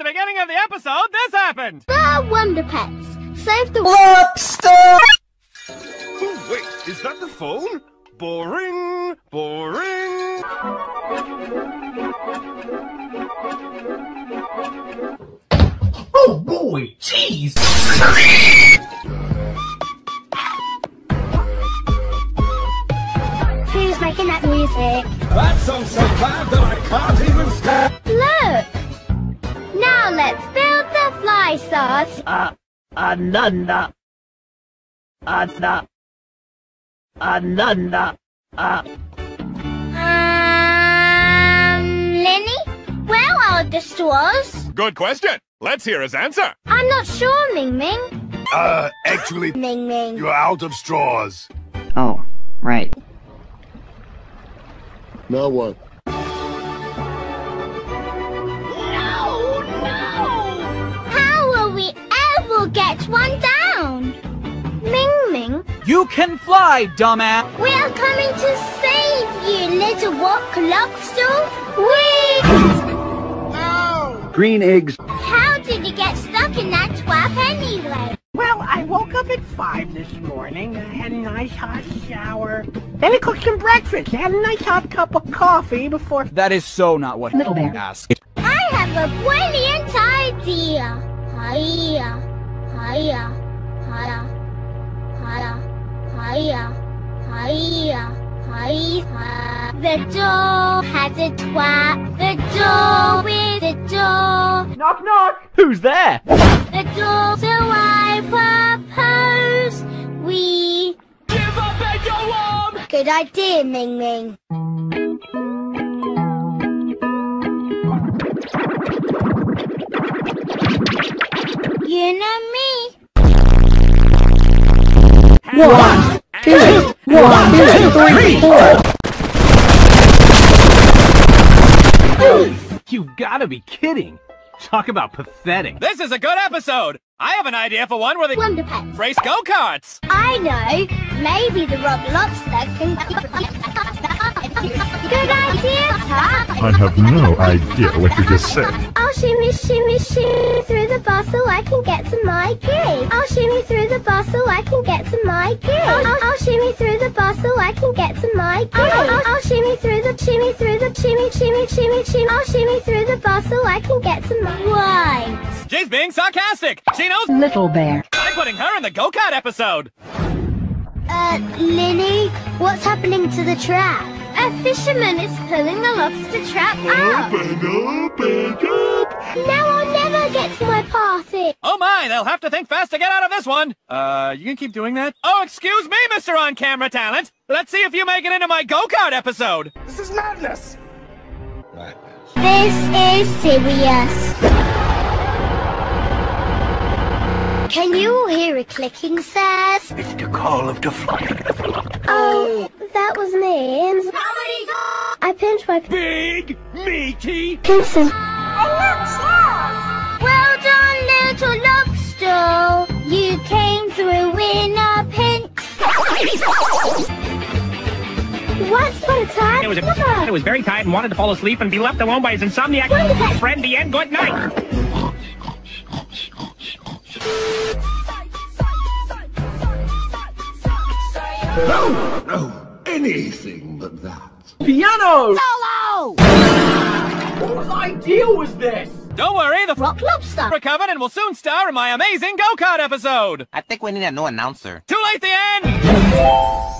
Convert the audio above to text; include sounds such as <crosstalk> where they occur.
the beginning of the episode, this happened! The Wonder Pets. Save the Lobster! Oh, wait, is that the phone? Boring, boring. Oh boy, jeez! Who's making that music? That song's so bad that I can't even stand. Look! Now let's build the fly sauce. Ah, Uh, ananda. Anna. Ananda. Uh, Um, Linny? Where are the straws? Good question. Let's hear his answer. I'm not sure, Ming Ming. Uh, actually, Ming Ming. you're out of straws. Oh, right. Now what? One down? Ming Ming, You can fly, dumbass! we are coming to save you, little rock lobster. We. green eggs. How did you get stuck in that trap anyway? Well, I woke up at 5 this morning. I had a nice hot shower. Then I cooked some breakfast. I had a nice hot cup of coffee before... That is so not what Little bear. asked. I have a brilliant idea. Hiya, hiya, hiya, hiya, hiya, hiya, hiya. The door has a trap. The door with a door. Knock, knock! Who's there? The door. So I propose we. Give up and go on! Good idea, Ming Ming. You know One, two, one, two, three, four. You've gotta be kidding. Talk about pathetic. This is a good episode. I have an idea for one where they Wonder Pets. race go-karts. I know. Maybe the Rock Lobster can. <laughs> Good idea, Tuck. I have no idea what you just said. I'll shimmy, shimmy, shimmy through the bar so I can get to my gig. I'll shimmy through the bar so I can get to my gig. I'll, I'll, I'll shimmy through the bar so I can get to my gig. I'll, I'll, I'll shimmy through the shimmy through the shimmy, shimmy, shimmy, shimmy. I'll shimmy through the bar so I can get to my. Right. She's being sarcastic. She knows Little bear. I'm putting her in the go-kart episode. Uh, Lily, what's happening to the trap? A fisherman is pulling the lobster trap up. Open, open they'll have to think fast to get out of this one. Uh, you can keep doing that? Oh, excuse me, Mr. On-Camera Talent. Let's see if you make it into my go-kart episode. This is madness. Madness. This is serious. Can you all hear a clicking, sirs? It's the call of the flying. Oh, that was me. I pinched my Big, meaty. Pearson. Once upon a time, It was, it was very tired and wanted to fall asleep and be left alone by his insomniac friend, the end. Good night. No, no, anything but that. Piano! Solo. What idea was this? Don't worry, the rock lobster. recovered and will soon star in my amazing go-kart episode. I think we need a new announcer. Too late the end!